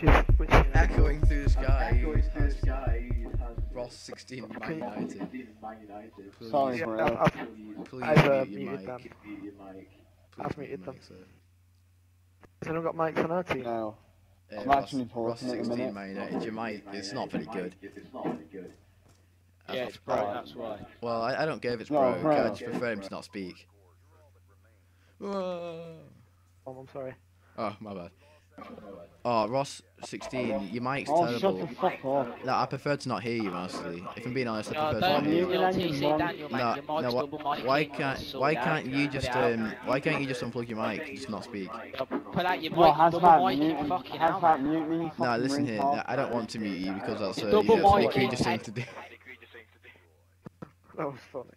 which is which is Echoing through the sky. Echoing through the sky, Ross 16 Man United. Please, Sorry, Yeah, bro. I've, I've, please I've, uh, mute your muted mic. them. Please I've mute muted them. mic, sir. has anyone got mics on our team? No. Uh, I'm Ross, actually talking Ross 16. Man United. Your mic, it's not very good. Yeah, it's broke, that's why. Well, I, I don't care if it's No, broke. I just prefer him to not speak. Whoa. Oh, I'm sorry. Oh, my bad. Oh, Ross 16, your mic's Oh, shut terrible. the fuck up. No, I prefer to not hear you, honestly. If I'm being honest, I No, prefer to not don't hear mute you. your Daniel, TC man. Daniel, No. Your mic's no, why, why can't why can't you just um why can't you just unplug your mic and just not speak? Put out your mic, how's double that mic mute me? fucking hell, man. mute me? you No, listen here. retard? I don't want to mute you because that's a Double you know, mic the in, egregious thing to do. That was funny.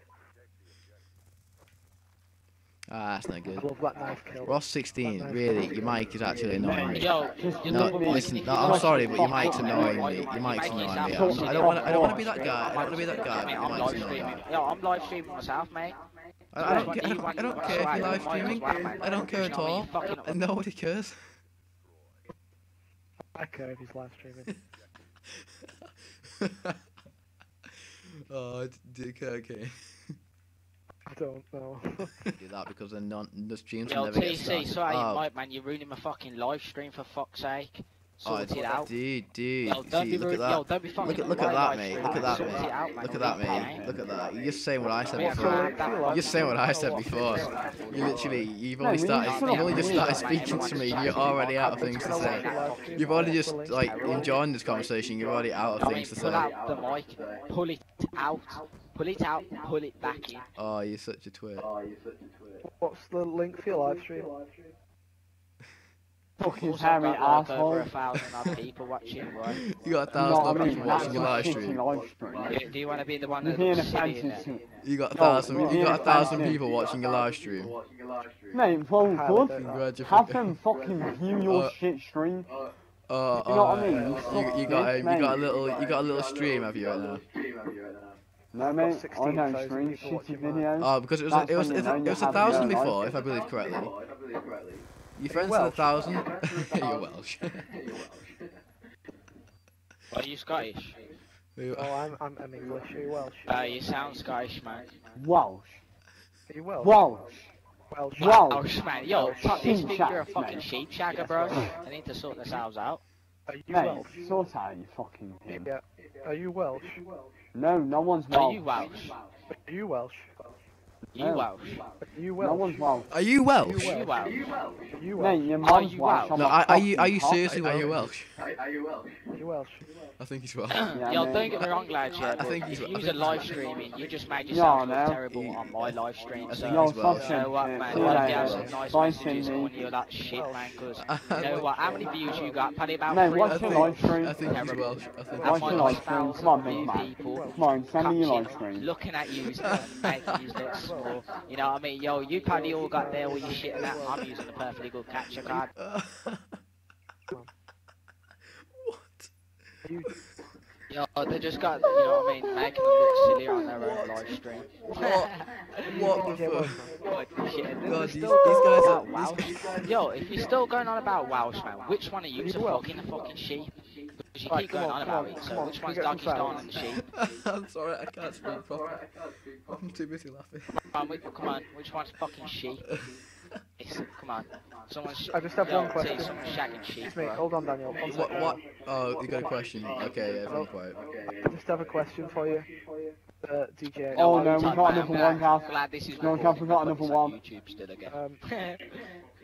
Ah, that's not I good. love that knife kill. Ross 16, really, your mic is actually annoying me. Yo, No, listen, no, I'm sorry, but your mic's annoying me. Your mic's mic annoying me. I'm- I don't want to. I don't want to be that guy. I don't want to be that guy. I'm live streaming. Yo, I'm live streaming myself, mate. I, don't. care- I don't, I don't care if you're live streaming. I don't care at all. And nobody cares. I care if he's live streaming. oh, okay. I don't know. Do that because then non, the streams Yo, will never get TC, started. sorry, oh, mic, man. You're ruining my fucking live stream for fuck's sake. oh, it out. dude, dude. Yo, don't See, be look rude. at Yo, that. don't be fucking Look at look at that, mate. Look at that, mate. out. Look at that, mate. Look at that. You're just saying what I said before. You're one. You're saying what I said before. You literally, you've only started, you've only just started speaking to me. and You're already out of things to say. You've already just like enjoying this conversation. You're already out of things to say. pull out the mic, pull it out, pull it out, pull it back in. Oh, you're such a twit. Oh, you're such a twit. What's the link for your live stream? Fucking Also Harry got like over asshole. a thousand odd people watching, right? You got a thousand I odd mean, people watching a your live shitty stream. live stream. Do, do you want to be the one You're that looks silly in it? You got a thousand. you're You got a thousand people watching your live stream. Mate, well, Highly good. doubt that. Congratulations. Have them fucking view your Uh, shit stream. Oh, You know what I mean? You, you got a, you got a little you got a little stream have you right now? No, mate, I 16,000 don't stream people shitty watching mine. videos. Oh, because it was That's it was when it, you know it you was a have thousand no life. before, if I believe correctly. Your friend said a Welsh? thousand. You're Welsh. Are you Scottish? You- Oh, I'm, I'm, I'm English. Are you Welsh? Uh, you sound Scottish, man. Welsh. Are you Welsh? Welsh. Welsh. Welsh. Oh, man, yo, fuck this Sheep thing, you're a shack, fucking mate. sheep shagger, bro. I need to sort this house out. Are you Mate, Welsh? sort out you fucking him. Yeah. Are you Welsh? No, no one's Are you Welsh? Are you Welsh? Oh. You No. Welsh? Are you No Welsh? one's Welsh. Are you Welsh? You Welsh? Are you Welsh? your Are mum's you Welsh. Welsh? I'm No, a are, are you are you fucking seriously cock. are you Welsh? Are you Welsh? I think he's Welsh. Yeah, Yo, mate. don't get me wrong, lads, yeah, I think he's- if you was think live streaming, you just made yourself look terrible on my live stream, I so... think Yo, he's Welsh. You know what, man? You I'll get some nice Bye, messages on you, that shit, man, because... You know what, how many views you got? Probably about Mate, three what's or your live stream? I think he's Terrible. Welsh. I think That's What's he's your live stream? Come on, man. Come on, send me your live stream. looking at you and making you look small. You know what I mean? Yo, you probably all got there with your shit and that. I'm using a perfectly good capture card. what? Yo, they just got, you know what I mean, making them look sillier on their own live stream. What? What the fuck? God, these, these guys are. Welsh? Yo, if you're still going on about Welsh, man, which one of you is a fucking a fucking sheep? Because you Right, keep going on, on about it, so on, which can we one's get some Doggy Stone and the sheep? I'm sorry, I can't speak properly. I'm too busy laughing. Come on, which, come on, which one's fucking sheep? Come on. Someone's, I just have yo, one question. Someone's shagging sheep, Excuse me, hold on, Daniel. One What? What? Oh, you got a question? Okay, yeah, everyone quiet. I just have a question for you, uh, DJ. Oh, no, we glad- got another one, Gav. Glad this is No, recording, Gav, we got another one. YouTube still again. Um,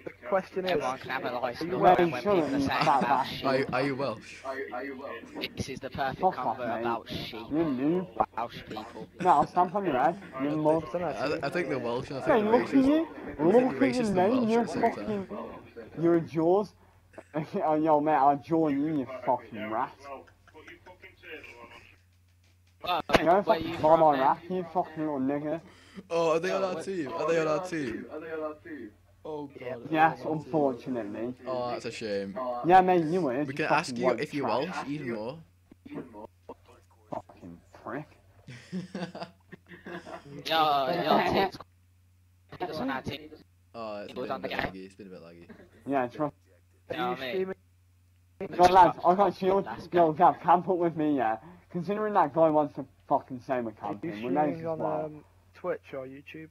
the question is, Everyone can have a live Are you Welsh? are Shut saying up, about fat Are you, Welsh? This is the perfect Fuck off, convo mate. about sheep. You noob. Welsh people. No, I'll stamp on your head. You mug. What's the? I, I think they're Welsh and I think they're look at you. Look at your name. You're at the same time. fucking. You're a Jaws. oh, yo, mate, I'll join you, you fucking rat. Oh, You know, fucking you call from, my man? rat, you fucking little nigger. Oh, are they on Oh, our team? Are they on our team? Oh god. Yes, unfortunately. Oh, that's a shame. Yeah, mate, you is. We you can fucking ask you if you're trash. Welsh even more. Fucking prick. Yo, yo, tits. Get on our team. Oh, it's It been was a on the bit game. laggy. It's been a bit laggy. Yeah, trust. Are Yeah, you mate. streaming Yo, lads, I got shield. Last Yo, game. Gav, camp up with me, yeah? Considering that guy wants to fucking say we're Are you camping, we may as on well. um, Twitch or YouTube?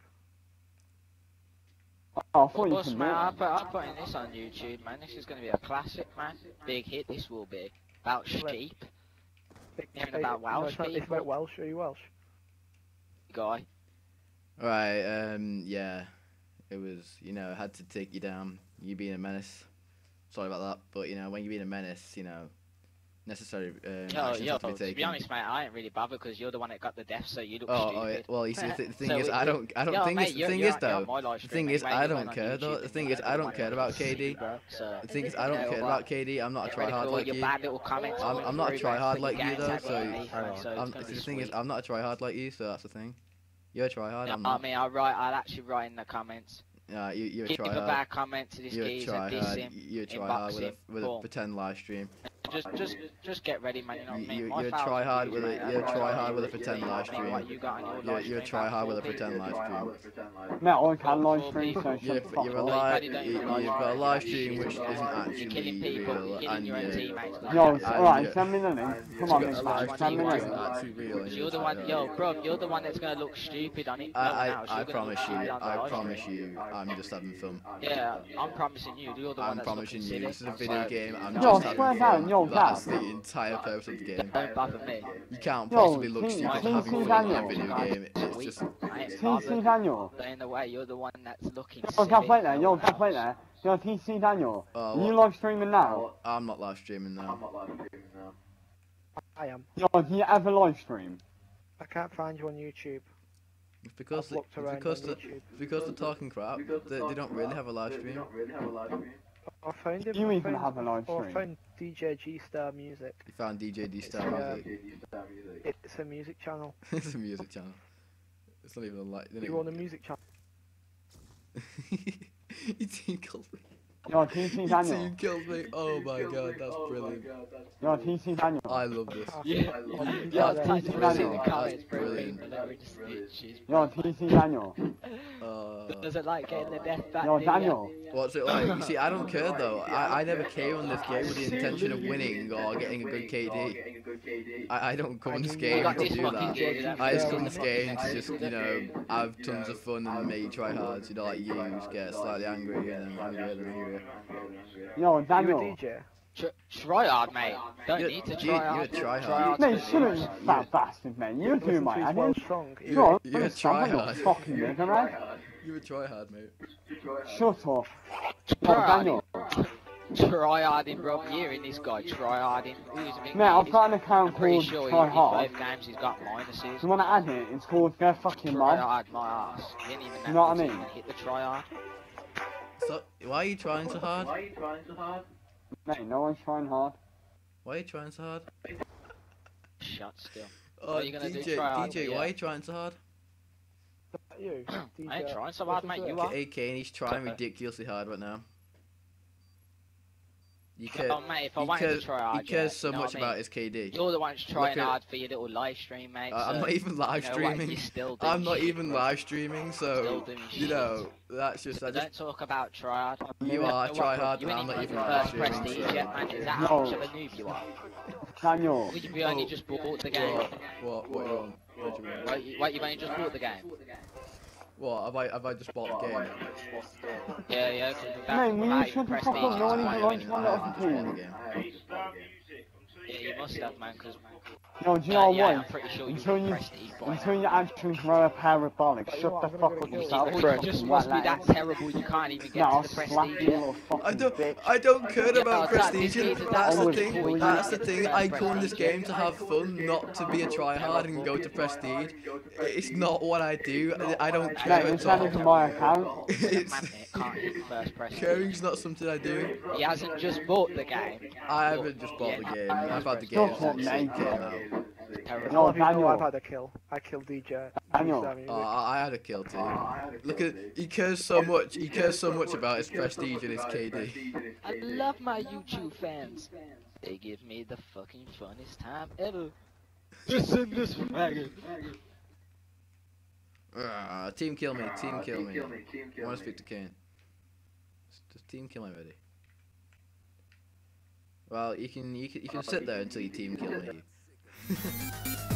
Oh, I thought you Boss, could man, do I'm, put, I'm putting this on YouTube, man. This is going to be a classic, man. Big hit, this will be. About sheep, Big- Hearing hey, about no, Welsh it's not- It's about Welsh. Are you Welsh? guy. Right, um, yeah. It was, you know, had to take you down. You being a menace. Sorry about that, but you know, when you're being a menace, you know, necessary um, Yo, actions yo, have to be to be honest, mate, I ain't really bothered because you're the one that got the death, so you look Oh, stupid. oh yeah. well, you see, the, th- the thing So is, we- I don't, I don't Yo, think mate, it's, the thing you're- is you're though, on my live the stream thing is, anyway, I don't care though. The thing is, I don't care about YouTube, KD. The thing is, I don't care about KD. I'm not a Get ready tryhard like you. bad little comments I'm- not a tryhard like you, though, so- on me, mate, so it's I'm, gonna the thing is. I'm not a tryhard like you, so that's the thing. You're a tryhard. No, I'm I not. mean, I'll write. I'll actually write in the comments. Yeah, you, you're a tryhard. Keep a bad comment to this You're a geezer, diss tryhard. him. You're a tryhard with a with a boom. pretend live stream. Just, just, just get ready, man. You know what I mean? You, you're a thousand tryhard with a- you're a that's tryhard with a pretend live stream. You're, you're, you're a stream, about tryhard with a pretend live stream. Mate, I can live stream, so You're, shut the you're a live. you don't You, even you've got a live stream which isn't You're actually killing people, real, you're killing and your you. teammates. Yo, alright, you- send me the link. Come on, got Miss a Man, send me the link. isn't actually real. and You're the one, yo, bro. You're the one that's gonna look stupid on it. I, no. I, I You're gonna look promise you, stupid on the I promise you, I'm just having fun. Yeah, I'm promising you. You're the one I'm promising you, this is a video game, I'm Yo, just having down, fun. yo, That's the entire purpose of the game. Don't bother me. You can't possibly look stupid having T- fun in a video game. It's just, I TC. Daniel. In the way, you're the one that's looking Yo, silly. Gav, wait there. Yo, Gav, wait there. Yo, TC Daniel. oh, you live streaming now? I'm not live streaming now. I am. Yo, do you ever live stream? I can't find you on YouTube. It's because I've the, looked around because the, YouTube. because they're talking crap. They, they don't really have a live stream. I found him. You I even found, have a live oh, I found DJ G Star Music. You found DJ D Star Yeah. Music. It's a music channel. it's a music channel. It's not even a light. You own a music channel. Your team killed me. Yo, TC Your Daniel. team killed me. Oh my god, that's brilliant. Yo, TC Daniel. I love this. Yeah, Yeah, yeah, that's that's TC. Daniel. The That's brilliant. brilliant. Hilarious bitches. Yo, TC Daniel. Uh, Does it like getting the death back? Yo. Daniel. what's it like? You see, I don't care though. I, I never came on this game with the intention of winning or getting a good KD. I, I don't come on this game to do that. I just come on this game to just, you know, have tons of fun and maybe try hard, you know, like you, just get slightly angry and then angrier and angrier. Yo, You a DJ? Tr- try hard, mate. Don't You're- need to you- try you're hard. a try Try hard. hard's Mate, for shut up, losers. you fat bastard, man. You do, Listen mate. to I his Welsh didn't. song. You're- you're a understand what tryhard. you're fucking nigga, man. You would try hard, mate. Shut up. Yo, Try Daniel. Try harding, bro. You're in this guy. Try harding. Who's Mate, I've is? got an I'm account pretty called sure Try in Hard. both games he's got minuses. You wanna add it? It's called Go Fucking Try Mod. hard, my ass. You didn't even You know what I mean? Hit the try hard. So, why are you trying so hard? Why are you trying so hard? Mate, no one's trying hard. Why are you trying so hard? Shut still. Oh, are you gonna DJ, try hard, DJ, yeah? why are you trying so hard? You. I ain't trying so hard, mate. You are. Hey, Kane, he's trying ridiculously hard right now. You Oh, care, mate, if I he wanted cares, to try hard, he cares yeah, so you know much I mean? about his KD. You're the one trying at- hard for your little live stream, mate. I- I'm not even live you know what, streaming. you're still I'm not shit, even bro. live streaming, so you know that's just I Don't talk about try hard. you Yeah, are know try hard and I'm not even even live first streaming. prestige So. yet, man. Is that No. how much of a noob you are? Daniel. Would you be only just bought the game? What? What? What? You want? What do you want? Wait, you- wait, you've only just bought the game? What? Have I have I just bought the game? Yeah, yeah. 'cause without- Mate, will you without shut the prestige, fuck up? No one it's even quite likes a one minute. have I have I just bought the game? Yeah, yeah, because the thing. game. Yeah, you must have, man, because Yo, do you uh, know yeah, I'm pretty sure you Until you, prestige boy. until you actually grow a parabolic, shut know the what, fuck up yourself. kill you you. It just must be wet that terrible you can't even get No, I'll to the slap prestige you, little fucking I don't, bitch. I don't care Yeah, about that- prestige. That's the thing. That's the thing. I come in this game to have fun, not to be a tryhard and go to prestige. It's not what I do. I- I don't care Mate, at it's not all. even my account. It's Man, can't hit first prestige. caring's not something I do. He hasn't just bought the game. I haven't just bought the game. I I've had the Stop game it, since mate. it came out. Terrible. No, Well, if you know Daniel. I've had a kill. I killed DJ. Daniel. Oh, I I had a kill too. Look at he cares so much. He cares so much about his prestige and his KD. I love my YouTube fans. They give me the fucking funnest time ever. Just Listen this faggot. Ah, team kill me. Team kill me. I want to speak to Kane. Does team kill me already? Well, you can you can you can sit there until you team kill you. Ha ha ha.